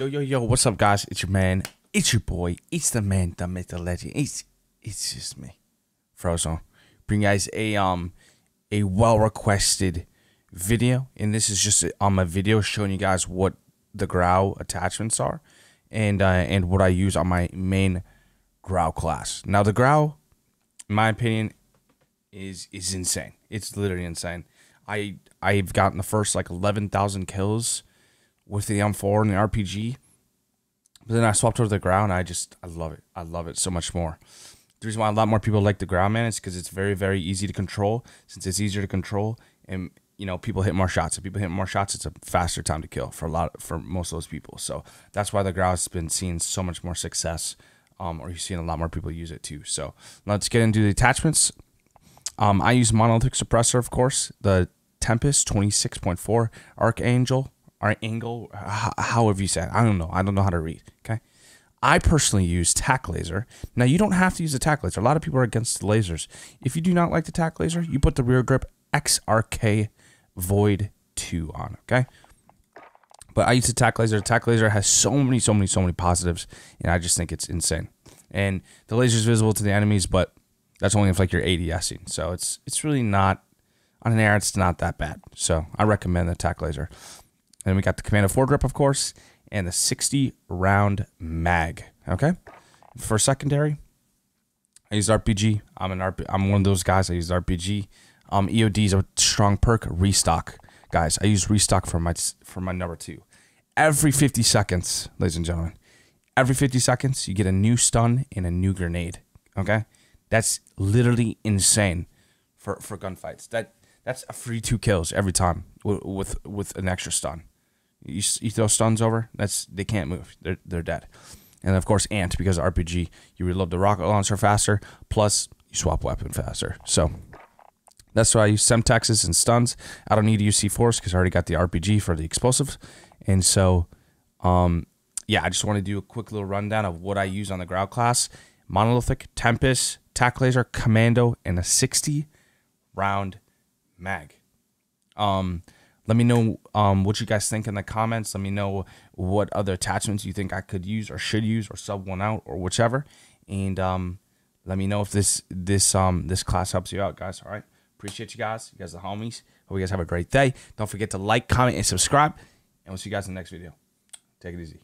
Yo, yo, yo, what's up, guys? It's your man. It's your boy. It's the man, the myth, the legend. It's it's just me. Frozone. Bring you guys a um a well requested video. And this is just on my video showing you guys what the Grau attachments are and uh, and what I use on my main Grau class. Now the Grau, in my opinion, is is insane. It's literally insane. I I've gotten the first like eleven thousand kills with the M4 and the RPG. But then I swapped over to the Grau. I just I love it. I love it so much more. The reason why a lot more people like the Grau man is because it's very very easy to control. Since it's easier to control and you know people hit more shots. If people hit more shots, it's a faster time to kill for a lot for most of those people. So that's why the Grau has been seeing so much more success. Um, or you're seeing a lot more people use it too. So let's get into the attachments. Um, I use monolithic suppressor, of course, the Tempest 26.4 Archangel or angle, however you say it. I don't know. I don't know how to read. Okay. I personally use tack laser. Now you don't have to use the tack laser. A lot of people are against the lasers. If you do not like the tack laser, you put the rear grip XRK Void 2 on, okay? But I use the tack laser. The tack laser has so many, so many, so many positives, and I just think it's insane. And the laser is visible to the enemies, but that's only if like you're ADSing. So it's it's really not on an air, it's not that bad. So I recommend the tack laser. And we got the Commando foregrip, of course, and the 60 round mag. Okay. For secondary, I use RPG. I'm an RP, I'm one of those guys. I use RPG. Um, EOD is a strong perk. Restock, guys. I use restock for my for my number two. Every 50 seconds, ladies and gentlemen, every 50 seconds you get a new stun and a new grenade. Okay, that's literally insane for for gunfights. That that's a free two kills every time with with, with an extra stun. You, you throw stuns over, that's they can't move. They're they're dead. And of course, Amped because RPG, you reload the rocket launcher faster. Plus, you swap weapon faster. So that's why I use Semtexes and stuns. I don't need to use C4s because I already got the RPG for the explosives. And so, um, yeah, I just want to do a quick little rundown of what I use on the Grau class. Monolithic, Tempest, Tack Laser, Commando, and a 60 round mag. Um, let me know um, what you guys think in the comments. Let me know what other attachments you think I could use or should use or sub one out or whichever. And um, let me know if this this um this class helps you out, guys. All right. Appreciate you guys. You guys are homies. Hope you guys have a great day. Don't forget to like, comment, and subscribe. And we'll see you guys in the next video. Take it easy.